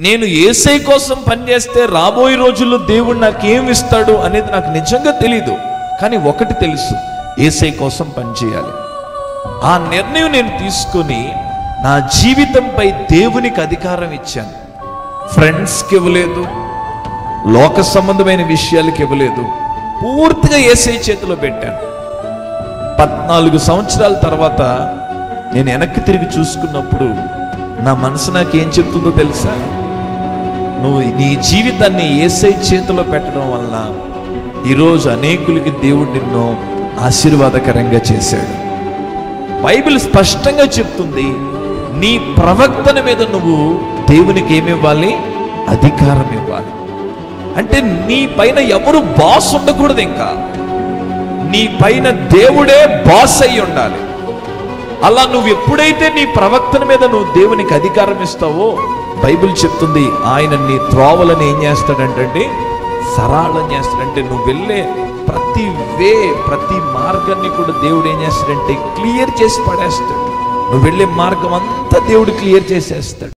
నేను ఏసై కోసం పనిచేస్తే రాబోయే రోజుల్లో దేవుడు నాకేం ఇస్తాడు అనేది నాకు నిజంగా తెలీదు కానీ ఒకటి తెలుసు ఏసై కోసం పనిచేయాలి. ఆ నిర్ణయం నేను తీసుకొని నా జీవితంపై దేవునికి అధికారం ఇచ్చాను. ఫ్రెండ్స్కి ఇవ్వలేదు లోక సంబంధమైన విషయాలకి ఇవ్వలేదు పూర్తిగా ఏసై చేతిలో పెట్టాను. పద్నాలుగు సంవత్సరాల తర్వాత నేను వెనక్కి తిరిగి చూసుకున్నప్పుడు నా మనసు నాకేం చెప్తుందో తెలుసా? నువ్వు నీ జీవితాన్ని ఏసై చేతిలో పెట్టడం వలన ఈరోజు అనేకులకి దేవుడు నిన్ను ఆశీర్వాదకరంగా చేశాడు. బైబిల్ స్పష్టంగా చెప్తుంది నీ ప్రవక్తన మీద నువ్వు దేవునికి ఏమి ఇవ్వాలి? అధికారం ఇవ్వాలి. అంటే నీ పైన ఎవరు బాస్ ఉండకూడదు ఇంకా. నీ పైన దేవుడే బాస్ అయి ఉండాలి. అలా నువ్వు ఎప్పుడైతే నీ ప్రవక్తన మీద నువ్వు దేవునికి అధికారం ఇస్తావో బైబిల్ చెప్తుంది ఆయన నీ త్రోవలను ఏం చేస్తాడంటే సరాళం చేస్తాడంటే నువ్వు వెళ్ళే ప్రతి వే ప్రతి మార్గాన్ని కూడా దేవుడు ఏం చేస్తాడంటే క్లియర్ చేసి పడేస్తాడు. నువ్వు వెళ్ళే మార్గం అంతా దేవుడు క్లియర్ చేసేస్తాడు.